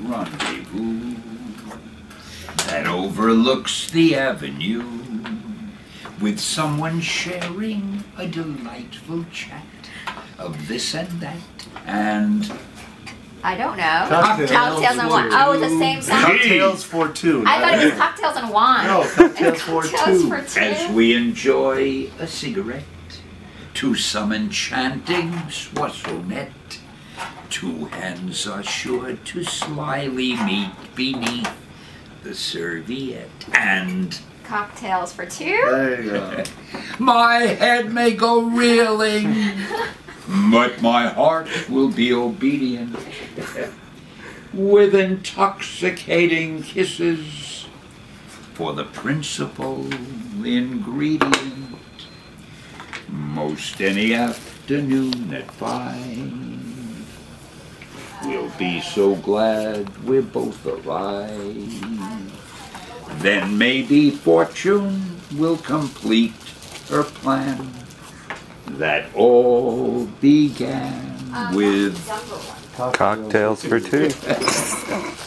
rendezvous that overlooks the avenue with someone sharing a delightful chat of this and that and I don't know. Cocktails Cocktails and wine. Oh, the same sound. Cocktails for two. I thought it was cocktails and wine. No, cocktails for Cocktails two. for two. as we enjoy a cigarette to some enchanting chansonette. Two hands are sure to slyly meet beneath the serviette, and Cocktails for two. There you go. my head may go reeling, but my heart will be obedient. With intoxicating kisses for the principal ingredient. Most any afternoon at five. We'll be so glad we're both alive. Then maybe fortune will complete her plan. That all began uh, with Cocktails for two.